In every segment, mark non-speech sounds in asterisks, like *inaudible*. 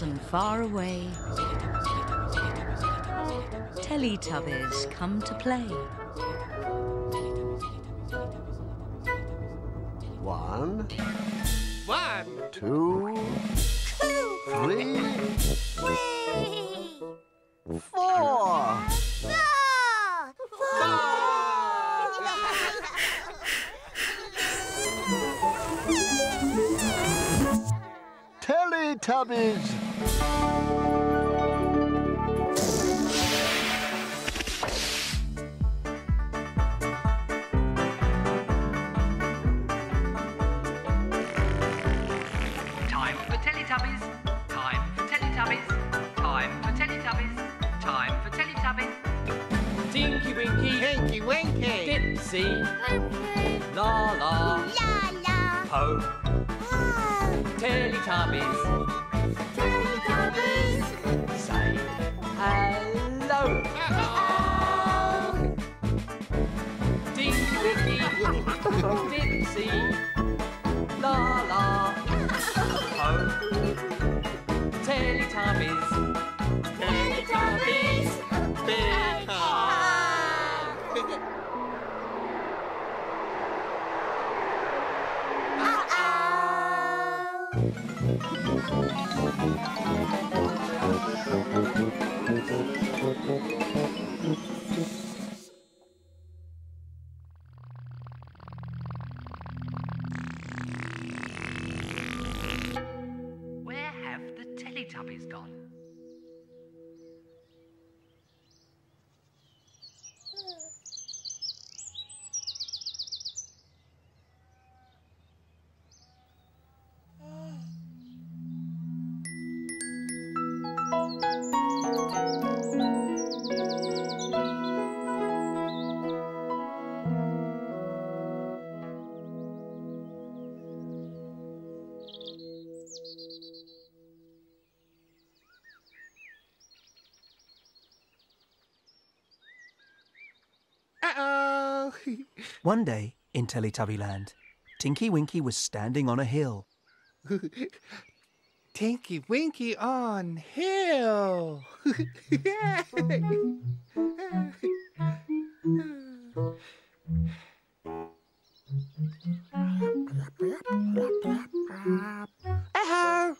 Over and far away, Teletubbies come to play. One, One, two, three, Three, four. four, Teletubbies. Okay. Laa-Laa, La la. Po, Teletubbies. Teletubbies. Say hello. Tinky Winky, Dipsy, La La, *laughs* Po. Teletubbies. Teletubbies gone? One day in Teletubbyland, Tinky Winky was standing on a hill. *laughs* Tinky Winky on hill. *laughs* Uh-oh.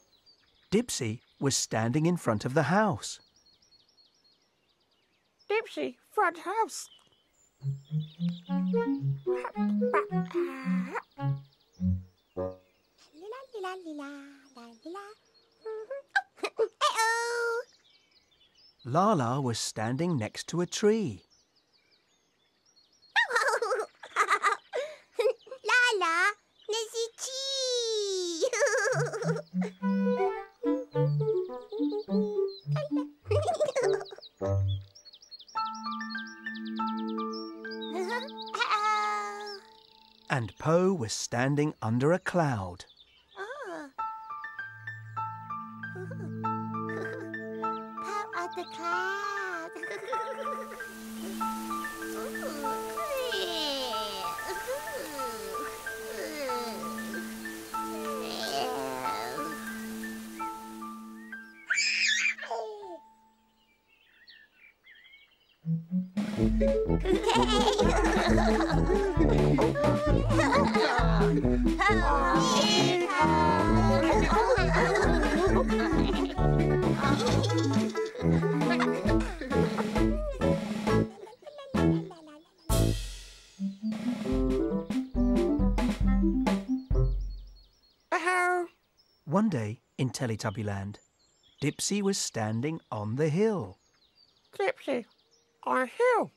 Dipsy was standing in front of the house. Dipsy, front house. *laughs* Laa-Laa was standing next to a tree. *laughs* Laa-Laa, is *laughs* tea. Was standing under a cloud. One day in Teletubbyland, Dipsy was standing on the hill. Dipsy, on a hill.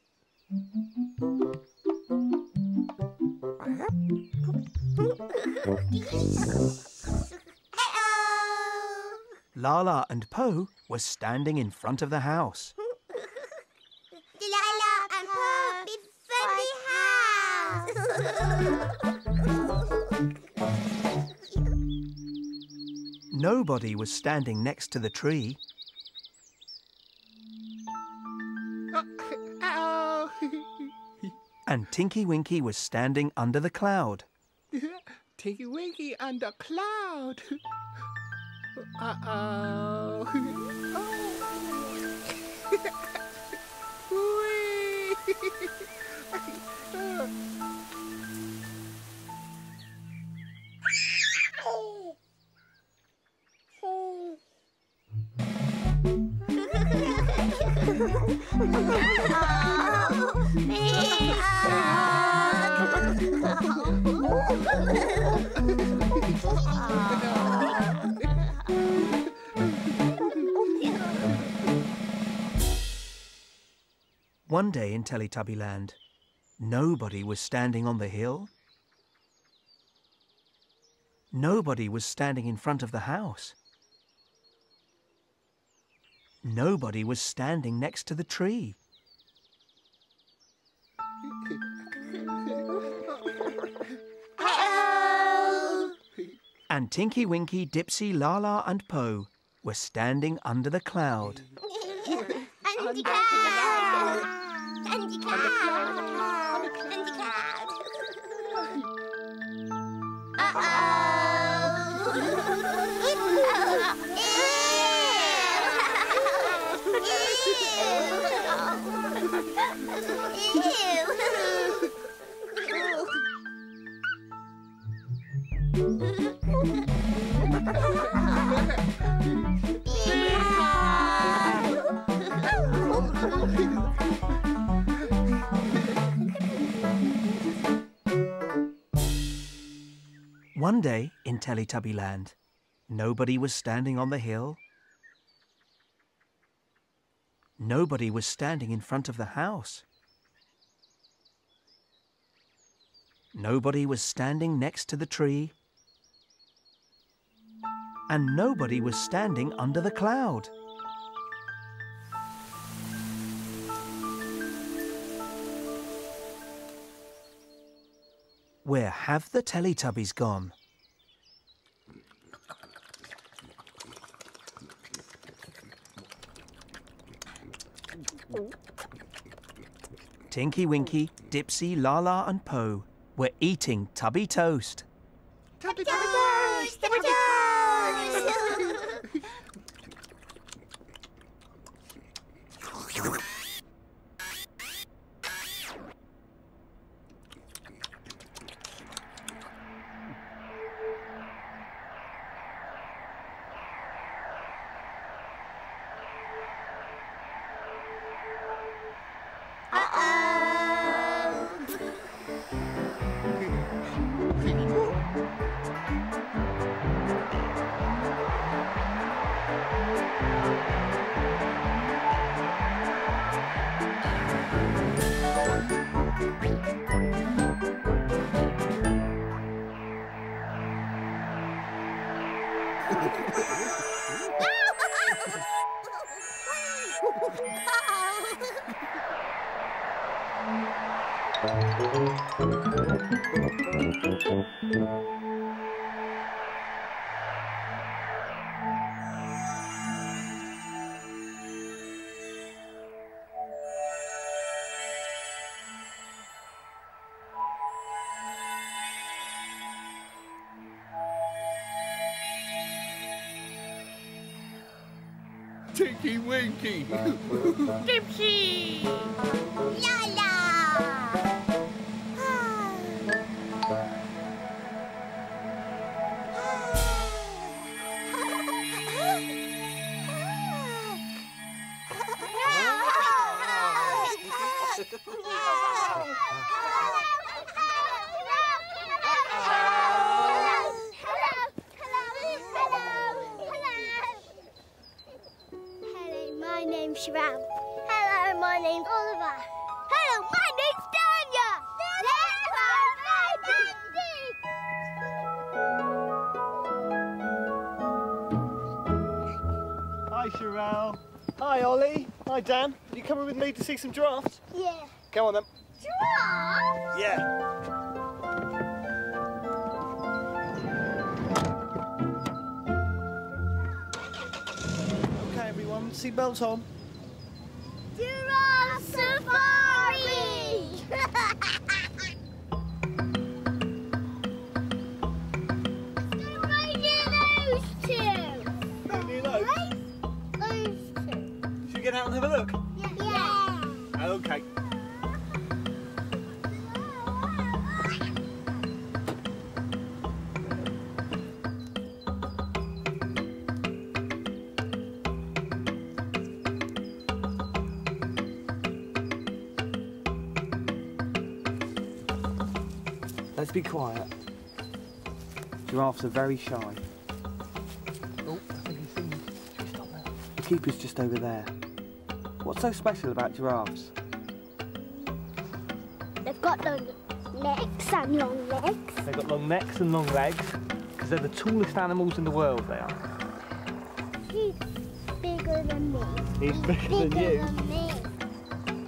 Uh-oh. Laa-Laa and Po were standing in front of the house. Delilah and Paul, be friendly house. *laughs* Nobody was standing next to the tree. *laughs* *laughs* And Tinky Winky was standing under the cloud. *laughs* Tinky Winky under cloud. Uh-oh. *laughs* One day in Teletubbyland, nobody was standing on the hill. Nobody was standing in front of the house. Nobody was standing next to the tree. And Tinky Winky, Dipsy, Laa-Laa, and Po were standing under the cloud. Andy Cloud! Andy Cloud! Andy Cloud! Uh-oh! *laughs* One day in Teletubbyland, nobody was standing on the hill. Nobody was standing in front of the house. Nobody was standing next to the tree. And nobody was standing under the cloud. Where have the Teletubbies gone? Tinky Winky, Dipsy, Laa-Laa, and Po were eating tubby toast. Tubby, Toast! Tubby toast! Tinky Winky. Dipsy! Laa-Laa! Name's Shram. Hello, my name's Oliver. Hello, my name's Danya. Hi, Sherelle. Hi, Ollie. Hi, Dan. Are you coming with me to see some giraffes? Yeah. Come on, then. Giraffe? Yeah. Okay, everyone. Seatbelts on. get out and have a look? Yeah. yeah. Okay. Let's be quiet. Giraffes are very shy. Oh, I think he's stop? The keeper's just over there. What's so special about giraffes? They've got long necks and long legs. They've got long necks and long legs because they're the tallest animals in the world, they are. He's bigger than me. He's bigger Bigger than you. than me.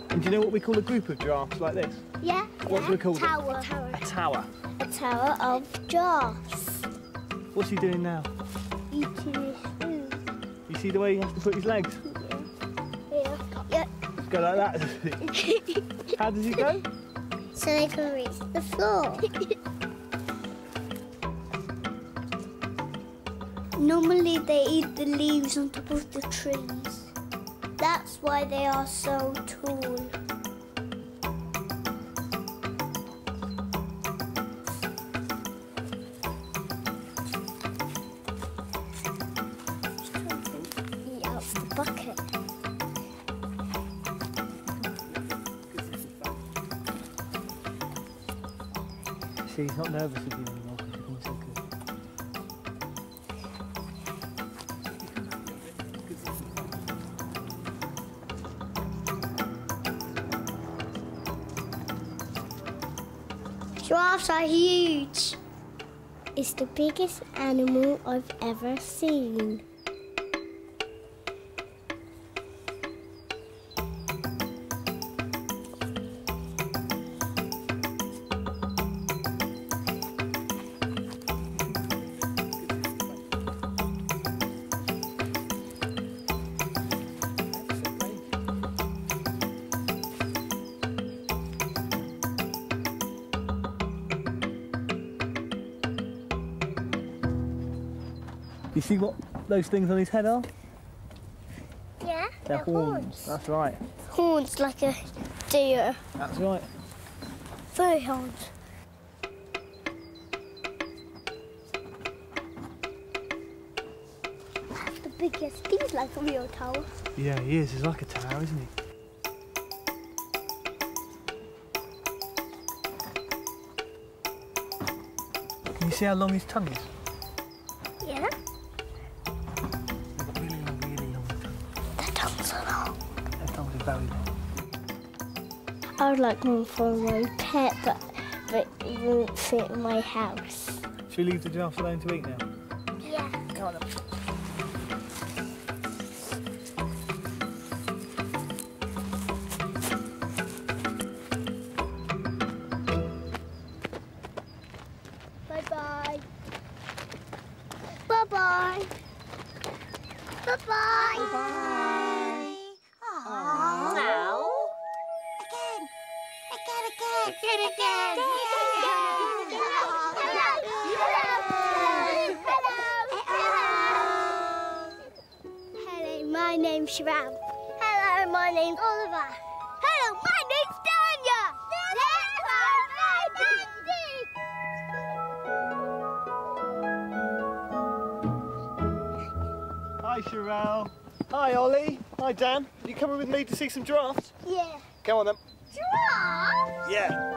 And do you know what we call a group of giraffes like this? Yeah. What do we call them? tower. A tower. A tower. A tower of giraffes. What's he doing now? Eating his food. You see the way he has to put his legs? Go like that. *laughs* How does he go? so they can reach the floor. Normally they eat the leaves on top of the trees. That's why they are so tall. Eat out the bucket. See, not nervous with you anymore because you're being so good. Giraffes are huge. It's the biggest animal I've ever seen. You see what those things on his head are? Yeah, They're horns. That's right. Horns like a deer. That's right. Furry horns. The biggest. He's like a real tower. Yeah, he is. He's like a tower, isn't he? Can you see how long his tongue is? The tongues are long. Their tongues are very long. I would like one for my pet, but, but it won't fit in my house. Should we leave the giraffe alone to eat now? Yeah. Come on then. My name's Shram. Hello, my name's Oliver. Hello, my name's Dania. Hi, Sherelle. Hi, Ollie. Hi, Dan. Are you coming with me to see some giraffes? Yeah. Come on then. Giraffe? Yeah.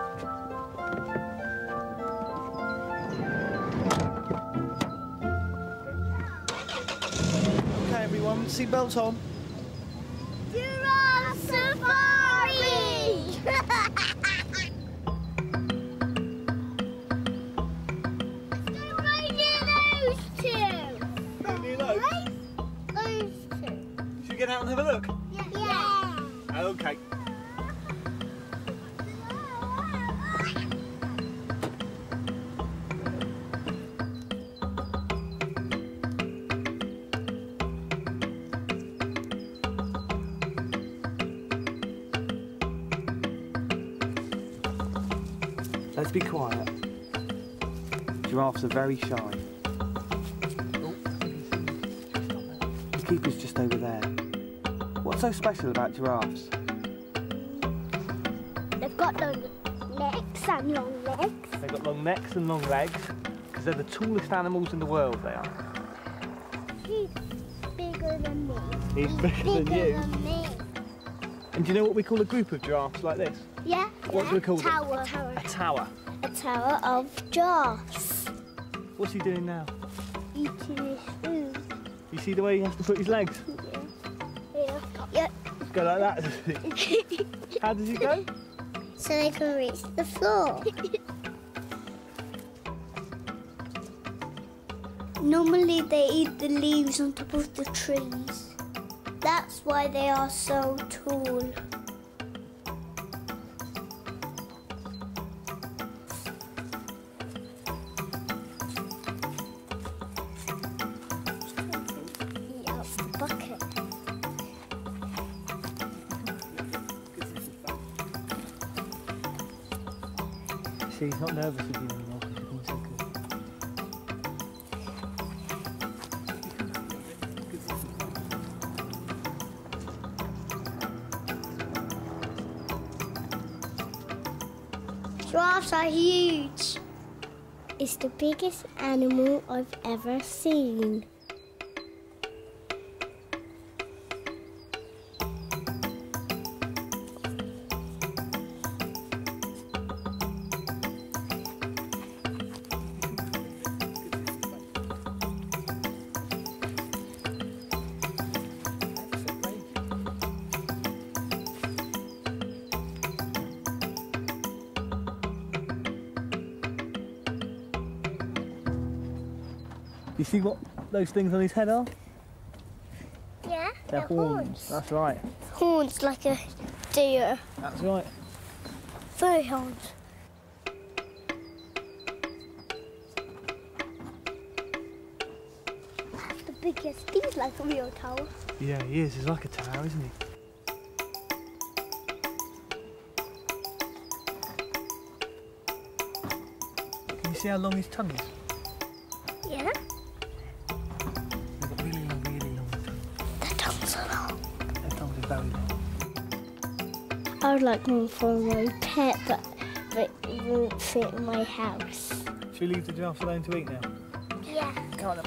Those. Those two. Should we get out and have a look? Yeah. Okay. Giraffes are very shy. Oh, The keeper's just over there. What's so special about giraffes? They've got long necks and long legs. They've got long necks and long legs because they're the tallest animals in the world, they are. He's bigger than me. He's bigger than you. than me. And do you know what we call a group of giraffes like this? Yeah. What do we call them? tower. A tower. A tower. A tower tower of giraffes. What's he doing now? Eating his food. You see the way he has to put his legs? Yeah. Yeah. Go like that. *laughs* How does he go? so they can reach the floor. Normally they eat the leaves on top of the trees. That's why they are so tall. Bucket. See, he's not nervous with you anymore because you're being so good. Giraffes are huge. It's the biggest animal I've ever seen. You see what those things on his head are? Yeah, They're horns. That's right. Horns like a deer. That's right. Furry horns. The biggest. He's like a real tower. Yeah, he is. He's like a tower, isn't he? Can you see how long his tongue is? Their tongues are very long. I would like one for my pet, but, but it won't fit in my house. Should we leave the giraffes alone to eat now? Yeah. Come on then.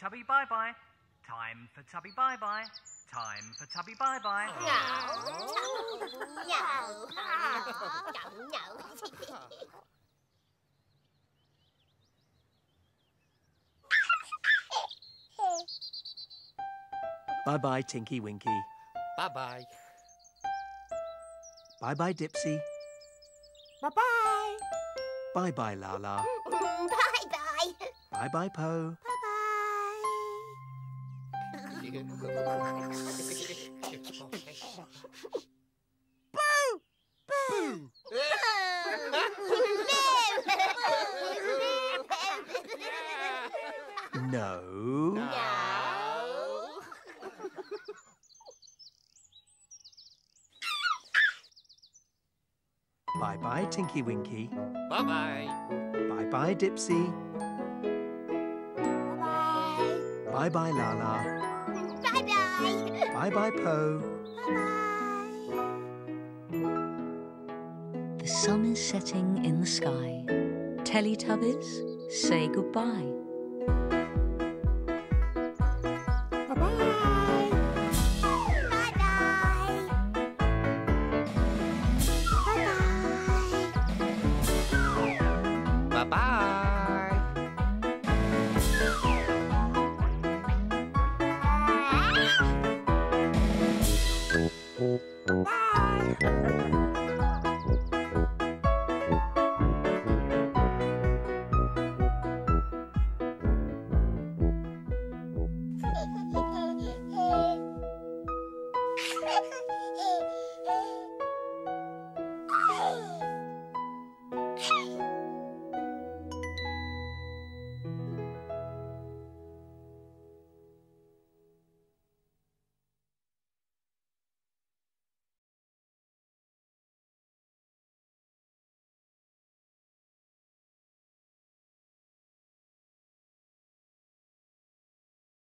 Tubby Bye Bye. Time for Tubby Bye Bye. Time for Tubby Bye Bye. Bye bye, Tinky Winky. Bye bye. Bye bye, Dipsy. Bye bye. Bye bye, Laa-Laa. Bye bye. Bye bye, Po. Bye bye. No. Bye bye, Tinky Winky. Bye bye. Bye bye, Dipsy. Bye. Bye bye, bye. Bye bye, The sun is setting in the sky. Teletubbies, say goodbye.